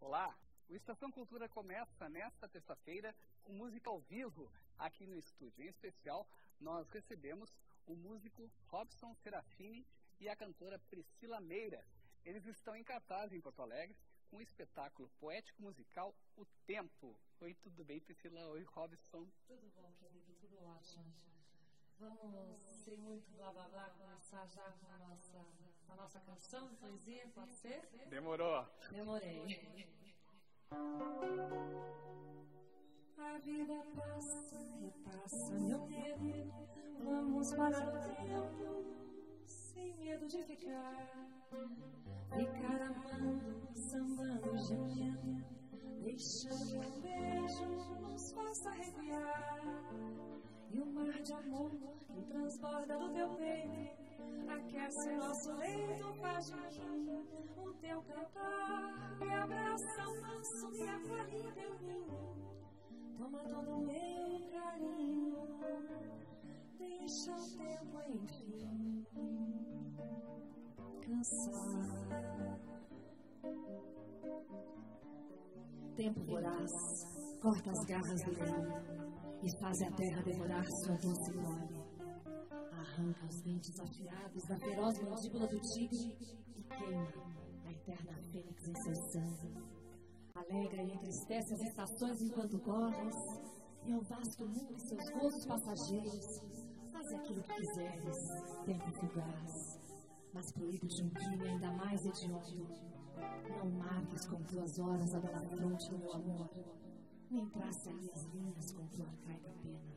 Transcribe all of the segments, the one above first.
Olá, o Estação Cultura começa nesta terça-feira com música ao vivo aqui no estúdio. Em especial, nós recebemos o músico Robson Serafini e a cantora Priscila Meira. Eles estão em cartaz em Porto Alegre com o espetáculo poético musical O Tempo. Oi, tudo bem, Priscila? Oi, Robson. Tudo bom, querido, tudo ótimo. Vamos, sem muito blá blá blá, começar já com a nossa, a nossa canção de poesia, pode ser? Demorou. Demorei. A vida passa e passa, meu medo. Vamos parar o tempo, sem medo de ficar. Ficar amando, sambando, gemendo, deixando um beijo nos faça arrepiar. E o mar de amor que transborda do teu peito aquece nosso leito, faz de mim o teu cantar. Me abraça, manso, me acolhe teu ninho. Toma todo o meu carinho, deixa o tempo enfim cansar. Tempo voraz, corta as garras do leão e faz a terra devorar sua doce glória. Arranca os dentes afiados da feroz mandíbula do tigre e queima a eterna fênix em seu sangue. Alegra e entristece as estações enquanto corres, e ao vasto mundo e seus gozos passageiros, faz aquilo que quiseres, tempo fugaz, mas proíbe de um crime ainda mais hediondo. Não marques com tuas horas a bela fronte do meu amor, nem trace ali as linhas com tua arcaica pena.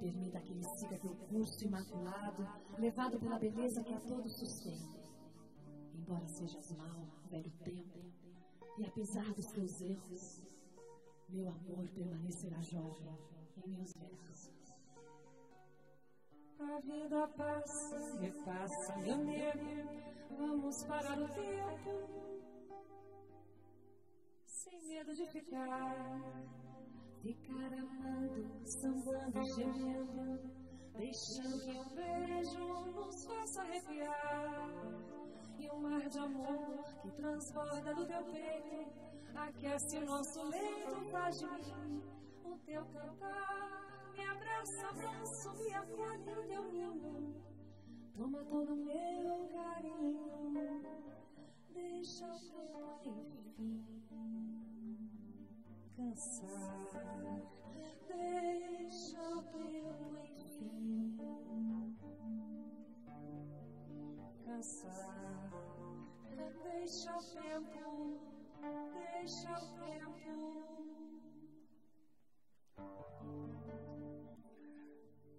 Permita que ele siga teu curso imaculado, levado pela beleza que a todos sustém. Embora sejas mau, velho tempo, e apesar dos teus erros, meu amor permanecerá jovem em meus versos. A vida passa e passa, meu amigo. Vamos parar o tempo sem medo de ficar, ficar amando, sambando, gemendo, deixando que um beijo nos faça arrepiar. E um mar de amor que transborda do teu peito, aquece o nosso leito, faz de mim o teu cantar. Me abraça, abraço, me acolhe no teu ninho, toma todo o meu carinho, deixa o tempo enfim cansar, deixa o tempo enfim cansar, deixa o tempo, deixa o tempo.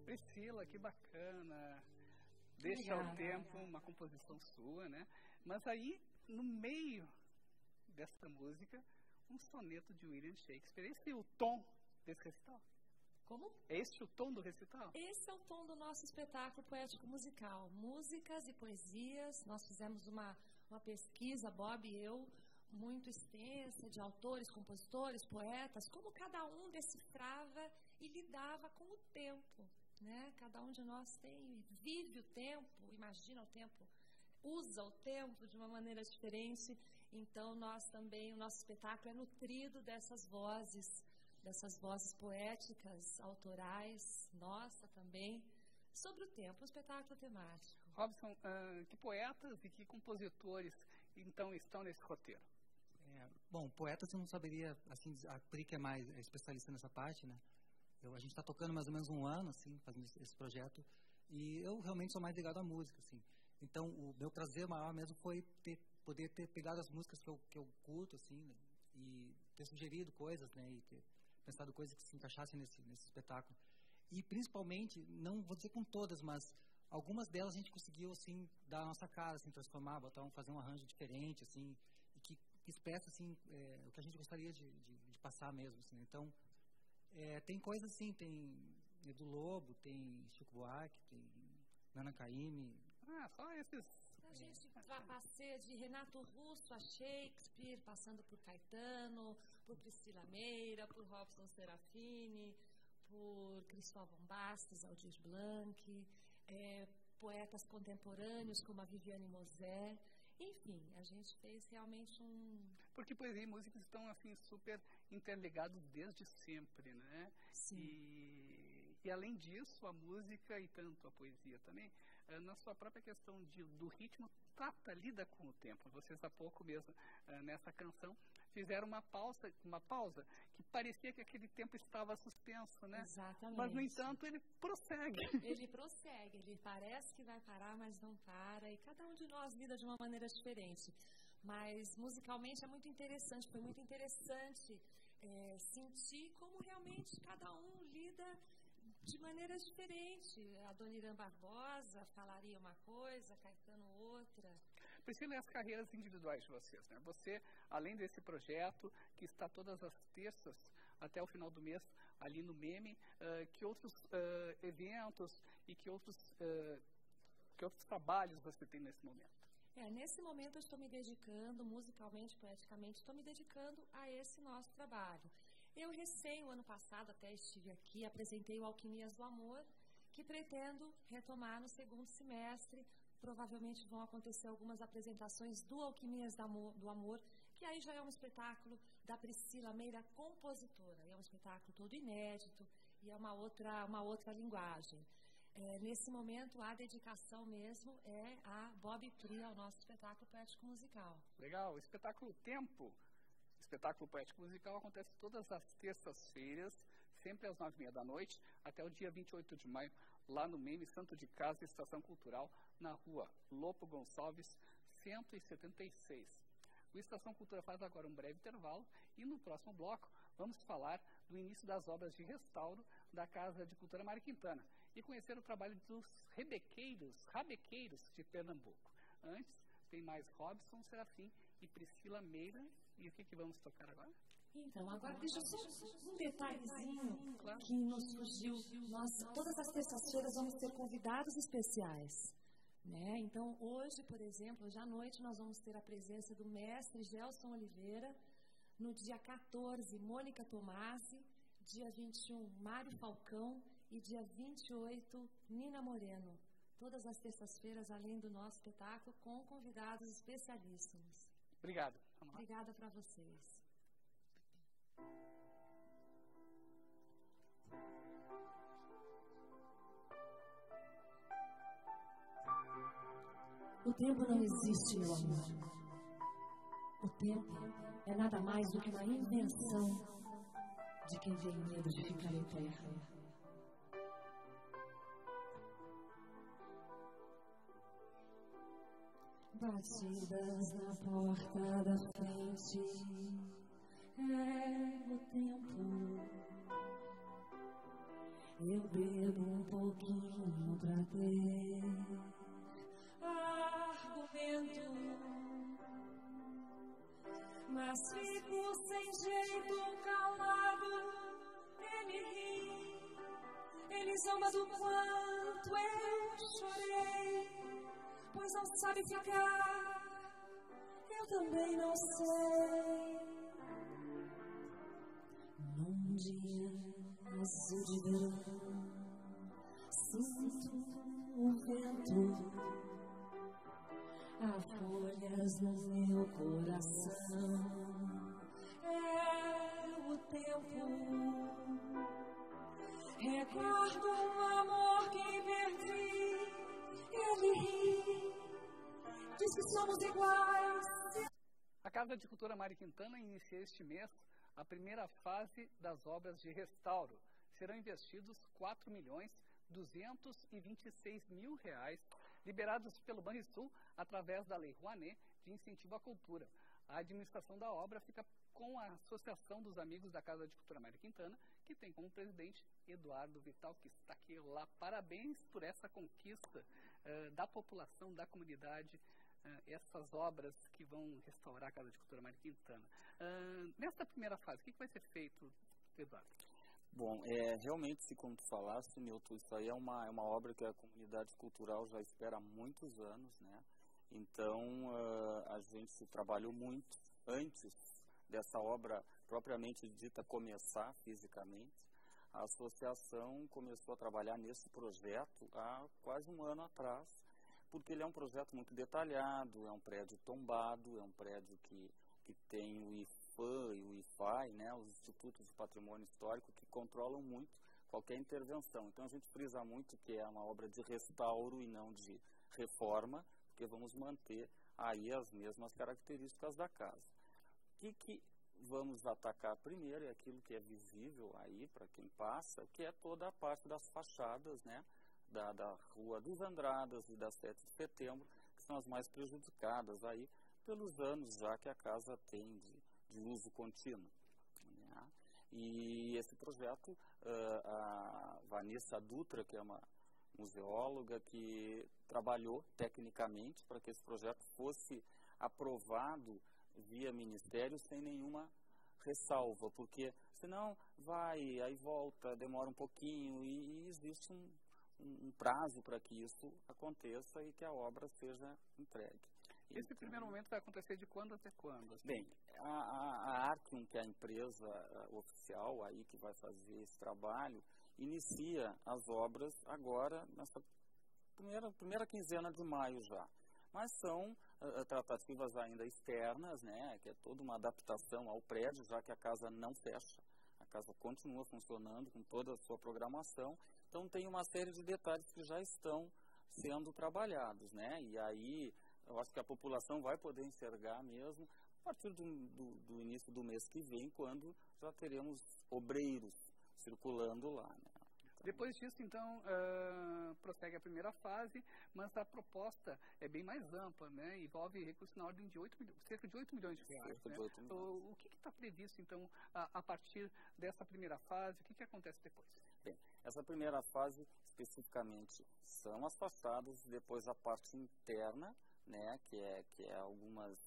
Priscila, que bacana. Deixa Obrigada. o tempo, uma composição sua, né? Mas aí, no meio dessa música, um soneto de William Shakespeare. Esse é o tom desse recital? Como? É esse o tom do recital? Esse é o tom do nosso espetáculo poético musical. Músicas e poesias. Nós fizemos uma, uma pesquisa, Bob e eu, muito extensa, de autores, compositores, poetas, como cada um decifrava e lidava com o tempo. Né? Cada um de nós tem, vive o tempo, imagina o tempo, usa o tempo de uma maneira diferente. Então, nós também, o nosso espetáculo é nutrido dessas vozes, dessas vozes poéticas, autorais, nossa também, sobre o tempo, um espetáculo temático. Robson, ah, que poetas e que compositores então estão nesse roteiro? É, bom, poetas eu não saberia, assim, a Pri que é mais é especialista nessa parte, né? Eu, a gente está tocando mais ou menos um ano, assim, fazendo esse, esse projeto, e eu realmente sou mais ligado à música, assim. Então, o meu prazer maior mesmo foi ter, poder ter pegado as músicas que eu, que eu curto, assim, né? e ter sugerido coisas, né? E ter pensado coisas que se encaixassem nesse, nesse espetáculo. E, principalmente, não vou dizer com todas, mas algumas delas a gente conseguiu, assim, dar a nossa cara, assim, transformar, botar fazer um arranjo diferente, assim, que, que expressa, assim, é, o que a gente gostaria de, de, de passar mesmo, assim. né? Então, é, tem coisas assim, tem Edu Lobo, tem Chico Buarque, tem Nana Caymmi, Ah, só esses. A gente passeia de Renato Russo a Shakespeare, passando por Caetano, por Priscila Meira, por Robson Serafini, por Cristóvão Bastos, Aldir Blanc, é, poetas contemporâneos como a Viviane Mosé. Enfim, a gente fez realmente um. Porque poesia e música estão assim super interligados desde sempre, né? Sim. E, e além disso, a música e tanto a poesia também, na sua própria questão de, do ritmo, trata, lida com o tempo. Vocês há pouco mesmo, eh, nessa canção, fizeram uma pausa, uma pausa que parecia que aquele tempo estava suspenso, né? Exatamente. Mas, no entanto, ele prossegue. Ele prossegue, ele parece que vai parar, mas não para, e cada um de nós lida de uma maneira diferente. Mas, musicalmente, é muito interessante, foi muito interessante é, sentir como realmente cada um lida de maneiras diferentes. A Dona Irã Barbosa falaria uma coisa, Caetano outra. Priscila, e as carreiras individuais de vocês? Né? Você, além desse projeto, que está todas as terças até o final do mês ali no Meme, uh, que outros uh, eventos e que outros, uh, que outros trabalhos você tem nesse momento? É, nesse momento eu estou me dedicando, musicalmente, poeticamente, estou me dedicando a esse nosso trabalho. Eu recém, o ano passado, até estive aqui, apresentei o Alquimias do Amor, que pretendo retomar no segundo semestre, provavelmente vão acontecer algumas apresentações do Alquimias do Amor, que aí já é um espetáculo da Priscila Meira, compositora. É um espetáculo todo inédito e é uma outra, uma outra linguagem. É, nesse momento, a dedicação mesmo é a Bob Pri, ao nosso espetáculo poético musical. Legal. O espetáculo Tempo, espetáculo poético musical, acontece todas as terças-feiras, sempre às nove e meia da noite, até o dia 28 de maio, lá no Meme Santo de Casa, Estação Cultural, na rua Lopo Gonçalves, 176. O Estação Cultura faz agora um breve intervalo e no próximo bloco vamos falar do início das obras de restauro da Casa de Cultura Mário Quintana e conhecer o trabalho dos rebequeiros, rabequeiros de Pernambuco. Antes, tem mais Robson Serafim e Priscila Meira. E o que, que vamos tocar agora? Então, agora deixa só um detalhezinho que nos surgiu. Nós, todas as terças-feiras, vamos ter convidados especiais. Né? Então, hoje, por exemplo, hoje à noite, nós vamos ter a presença do mestre Gelson Oliveira. No dia 14, Mônica Tomasi. Dia 21, Mário Falcão. E dia 28, Nina Moreno. Todas as terças-feiras, além do nosso espetáculo, com convidados especialíssimos. Obrigado. Obrigada para vocês. O tempo não existe, meu amor. O tempo é nada mais do que uma invenção de quem tem medo de ficar em Batidas na porta da frente é o tempo. Eu bebo um pouquinho pra ter argumento, mas fico sem jeito calado. Ele ri, ele zomba do quanto eu chorei, pois não sabe ficar. Eu também não sei. Num dia azul de verão, sinto o vento há folhas no meu coração. É o tempo. Recordo o amor que perdi. Ele ri. Diz que somos iguais. A Casa de Cultura Mari Quintana inicia este mês a primeira fase das obras de restauro. Serão investidos 4 milhões 226 mil reais liberados pelo Banrisul através da Lei Rouanet de incentivo à cultura. A administração da obra fica com a Associação dos Amigos da Casa de Cultura Mário Quintana, que tem como presidente Eduardo Vital, que está aqui lá. Parabéns por essa conquista uh, da população, da comunidade, uh, essas obras que vão restaurar a Casa de Cultura Mário Quintana. Uh, nesta primeira fase, o que, que vai ser feito, Eduardo? Bom, é, realmente, como tu falaste, Milton, isso aí é uma, é uma obra que a comunidade cultural já espera há muitos anos, né? Então, uh, a gente trabalhou muito antes dessa obra propriamente dita começar fisicamente. A associação começou a trabalhar nesse projeto há quase um ano atrás, porque ele é um projeto muito detalhado, é um prédio tombado, é um prédio que, que tem o IFAM e o IFAI, né, os Institutos de Patrimônio Histórico, que controlam muito qualquer intervenção. Então a gente frisa muito que é uma obra de restauro e não de reforma, porque vamos manter aí as mesmas características da casa. O que, que vamos atacar primeiro é aquilo que é visível aí para quem passa, que é toda a parte das fachadas, né? Da, da Rua dos Andradas e da 7 de Setembro, que são as mais prejudicadas aí pelos anos já que a casa tem de, de uso contínuo. Né? E esse projeto, a Vanessa Dutra, que é uma museóloga que trabalhou tecnicamente para que esse projeto fosse aprovado via ministério sem nenhuma ressalva, porque senão vai, aí volta, demora um pouquinho e, e existe um, um, um prazo para que isso aconteça e que a obra seja entregue. Esse então, primeiro momento vai acontecer de quando até quando? Assim? Bem, a, a, a Artium, que é a empresa oficial aí que vai fazer esse trabalho, inicia as obras agora, nessa primeira, primeira quinzena de maio já. Mas são uh, tratativas ainda externas, né, que é toda uma adaptação ao prédio, já que a casa não fecha. A casa continua funcionando com toda a sua programação. Então tem uma série de detalhes que já estão sendo trabalhados, né? E aí eu acho que a população vai poder enxergar mesmo a partir do, do, do início do mês que vem, quando já teremos obreiros circulando lá. Né? Então, Depois disso, então, uh, prossegue a primeira fase, mas a proposta é bem mais ampla, né? envolve recursos na ordem de 8 milhões, cerca de 8 milhões de reais. Né? De 8 milhões. O, o que está previsto, então, a, a, partir dessa primeira fase? O que, que acontece depois? Bem, essa primeira fase, especificamente, são as fachadas, depois a parte interna, né, que é, que é algumas,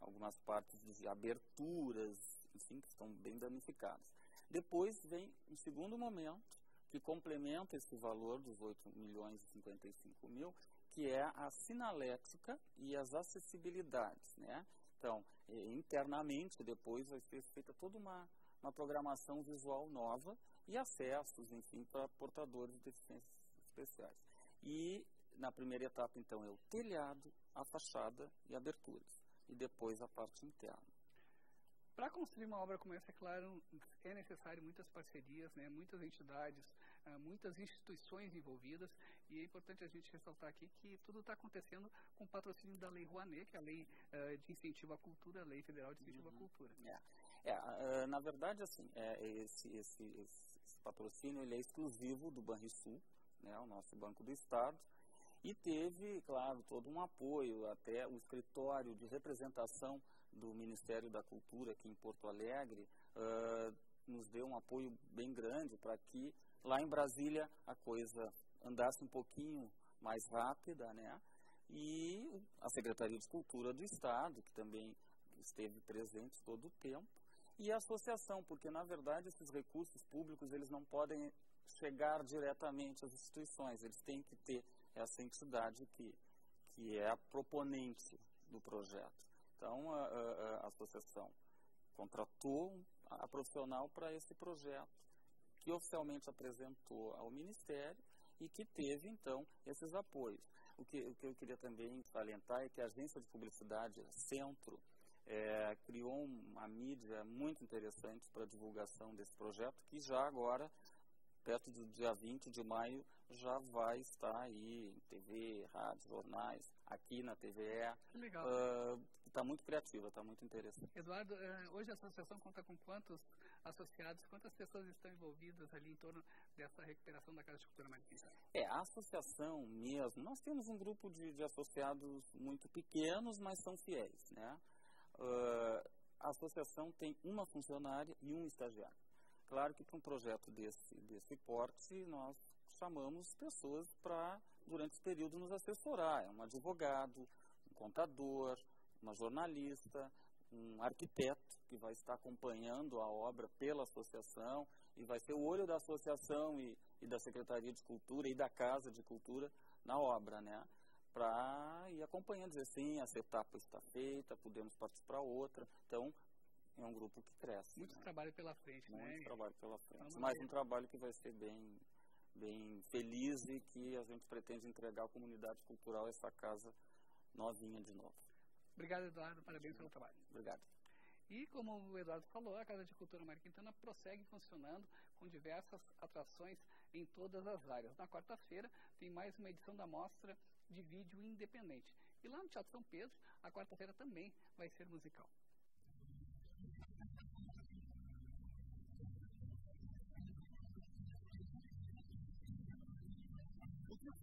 algumas partes de aberturas, enfim, que estão bem danificadas. Depois vem um segundo momento que complementa esse valor dos 8 milhões e 55 mil, que é a sinalética e as acessibilidades, né? Então, internamente, depois vai ser feita toda uma, uma programação visual nova e acessos, enfim, para portadores de deficiências especiais. E na primeira etapa, então, é o telhado, a fachada e aberturas. E depois a parte interna. Para construir uma obra como essa, é claro, é necessário muitas parcerias, né, muitas entidades, uh, muitas instituições envolvidas, e é importante a gente ressaltar aqui que tudo está acontecendo com o patrocínio da Lei Rouanet, que é a Lei uh, de Incentivo à Cultura, a Lei Federal de Incentivo uhum. à Cultura. É. É, uh, na verdade, assim, é, esse, esse, esse, patrocínio ele é exclusivo do Banrisul, né, o nosso Banco do Estado, e teve, claro, todo um apoio, até o escritório de representação do Ministério da Cultura aqui em Porto Alegre uh, nos deu um apoio bem grande para que lá em Brasília a coisa andasse um pouquinho mais rápida, né? E a Secretaria de Cultura do Estado, que também esteve presente todo o tempo, e associação, porque na verdade esses recursos públicos eles não podem chegar diretamente às instituições, eles têm que ter essa entidade que, que é a proponente do projeto. Então, a, a, a associação contratou a profissional para esse projeto, que oficialmente apresentou ao Ministério e que teve, então, esses apoios. O que, o que eu queria também salientar é que a agência de publicidade Centro é, criou uma mídia muito interessante para a divulgação desse projeto, que já agora perto do dia 20 de maio, já vai estar aí em TV, rádio, jornais, aqui na TVE. Que legal. Está uh, muito criativa, está muito interessante. Eduardo, uh, hoje a associação conta com quantos associados, quantas pessoas estão envolvidas ali em torno dessa recuperação da Casa de Cultura Marinha? É, a associação mesmo, nós temos um grupo de, de associados muito pequenos, mas são fiéis, né? Uh, a associação tem uma funcionária e um estagiário. Claro que para um projeto desse, desse porte, nós chamamos pessoas para, durante esse período, nos assessorar. É um advogado, um contador, uma jornalista, um arquiteto que vai estar acompanhando a obra pela associação e vai ser o olho da associação e, e da Secretaria de Cultura e da Casa de Cultura na obra, né? Para ir acompanhando, dizer assim, essa etapa está feita, podemos partir para outra. Então, é um grupo que cresce. Muito né? trabalho pela frente, Muito né? Muito trabalho pela frente. Mas um trabalho que vai ser bem, bem feliz e que a gente pretende entregar à comunidade cultural essa casa novinha de novo. Obrigado, Eduardo. Parabéns pelo trabalho. Obrigado. E como o Eduardo falou, a Casa de Cultura Mário Quintana prossegue funcionando com diversas atrações em todas as áreas. Na quarta-feira tem mais uma edição da mostra de vídeo independente. E lá no Teatro São Pedro, a quarta-feira também vai ser musical.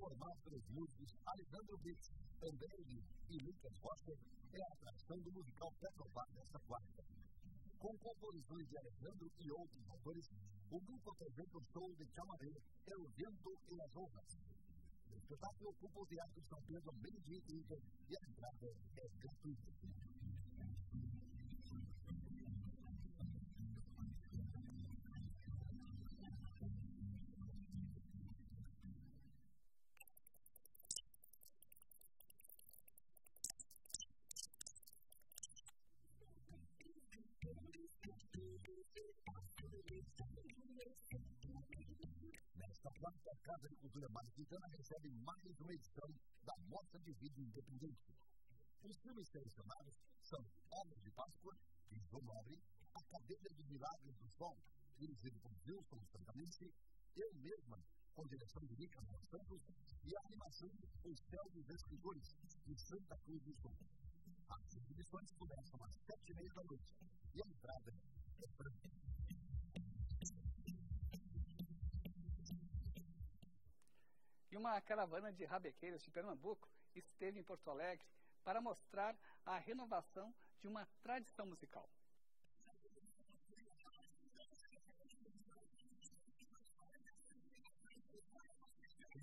formar três músicos, Alejandro Bitts, Andrei e Lucas Rocha, é a atração do musical Petrobras desta quarta. Com composições de Alejandro e outros autores, o grupo apresenta o show de Camaré, É o Vento e as Portanto, eu vou considerar que o São Pedro, ao meio-dia e trinta, e a entrada é. Quarta, a Casa de Cultura Marquitana recebe mais uma edição da Mostra de Vídeo Independente. Os filmes selecionados são Homem de Páscoa, de João Nobre, A Cadeira de Milagres do Sol, dirigido por Wilson Santanense, Eu Mesma, com direção de Rica Santos, e a animação O Céu dos Escritores, de Santa Cruz do Sul. As exibições começam às sete e meia da noite e a entrada uma caravana de rabequeiros de Pernambuco esteve em Porto Alegre para mostrar a renovação de uma tradição musical.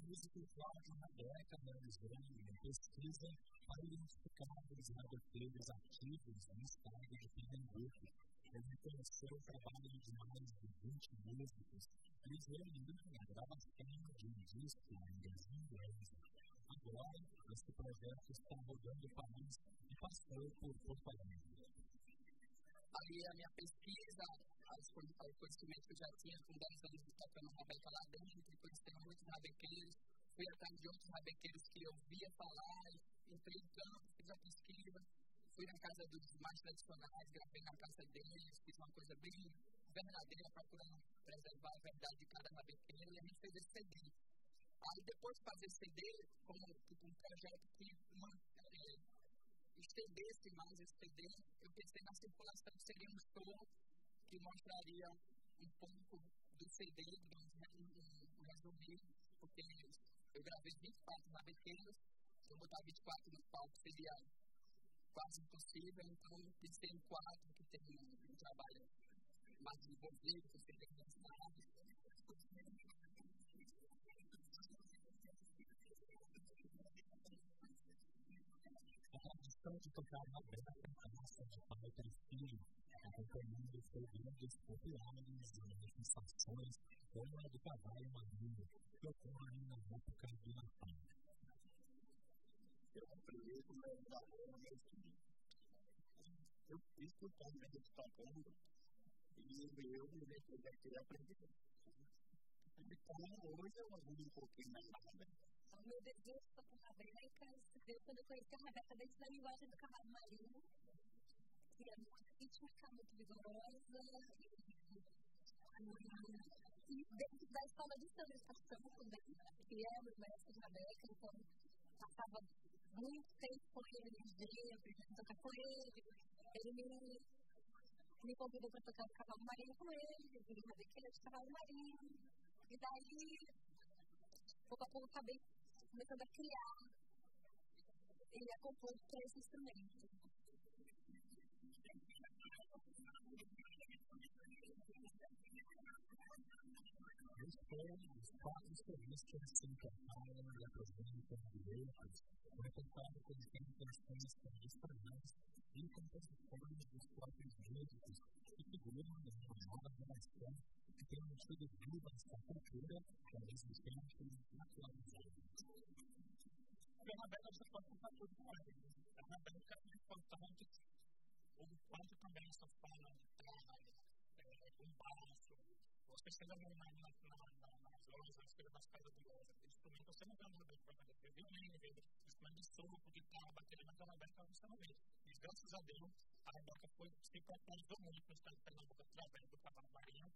música Cláudio Rabeca realizando uma pesquisa para identificar os rabequeiros ativos no estado de Pernambuco. Ele reconheceu o trabalho de mais de 20 músicos eles reuniram a gravação de um disco em 2011. Agora, esse projeto está rodando o país e passou por Porto Alegre. Ali a minha pesquisa, o conhecimento que eu já tinha com 10 anos de tocando rabeca lá dentro, conhecendo muitos rabequeiros, fui atrás de outros rabequeiros que eu via falar, entrei em campo, fiz a pesquisa, fui na casa dos mais tradicionais, gravei na casa deles, fiz uma coisa bem verdadeira, procurando preservar a verdade de cada rabequeiro, e a gente fez esse CD. Aí depois de fazer esse CD, como um projeto que uma, é, estendesse mais esse CD, eu pensei na circulação seria um show que mostraria um pouco do CD, um resumir, porque eu gravei 24 rabequeiros, eu botar 24 no palco seria quase impossível, então pensei em quatro que tem um, trabalho mais desenvolvido, que seja pensado. A tradição de tocar na banda a nossa de pai e filho, acompanhando os períodos populares manifestações como a do cavalo marinho, que ocorrem na época do Natal. Eu aprendi como é da Eu fiz o também de tocando e eu me lembro daquele aprendizado. Então, hoje eu ajudo um pouquinho mais nada. O meu desejo para a Rebeca se deu quando eu conheci a Rebeca dentro da linguagem do cavalo marinho, que é muito rítmica, muito vigorosa, e dentro da escola de estabilização também, que é o mestre Rebeca, então passava muito tempo com ele no dia, aprendendo a tocar com ele, ele me me convidou para tocar o cavalo marinho com ele, eu vi uma biqueira de cavalo marinho, e daí, pouco a pouco, acabei começando a criar e a compor três instrumentos. Os quatro solistas se encontraram e apresentam direitos, reportado com canções tradicionais e composições dos próprios músicos que figuram numa nova geração que tem mantido viva essa cultura ao mesmo tempo atualizada. Pela Bela, você pode contar tudo com a gente. A Bela é importante, o quanto também essa fala de terra, um baixo, você chega nas lojas coisa mais casabulosa, de instrumento, você não vê uma Rabeca Pernambuco, vê violino, vê instrumento de sopro, guitarra, bateria, mas a você não vê. E graças a Deus, a Rabeca foi, se popularizou muito no estado de Pernambuco através do cavalo marinho,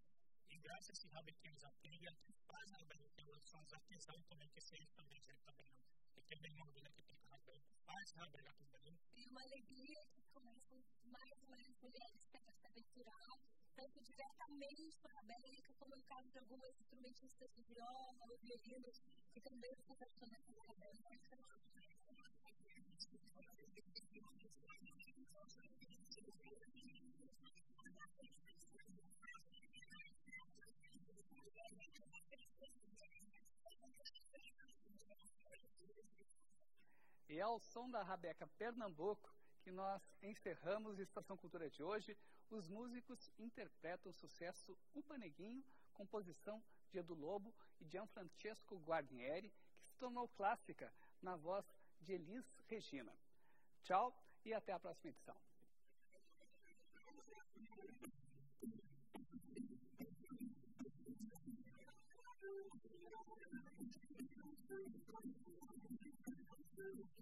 e graças a esses rabequinhos aprendem, a gente faz a rabequinha, são os artesãos também, que esse também, que ele também, que tem bem uma vida que tem rabeca, faz rabeca também. É uma alegria que começam mais e mais mulheres que se aventurar tanto diretamente para a América, como no caso de algumas instrumentistas de viola ou violino, que também se apaixonam pela América. E ao som da Rabeca Pernambuco, que nós encerramos a Estação Cultura de hoje, os músicos interpretam o sucesso Upaneguinho, composição de Edu Lobo e Gianfrancesco Guarnieri, que se tornou clássica na voz de Elis Regina. Tchau e até a próxima edição.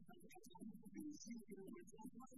you